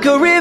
like a river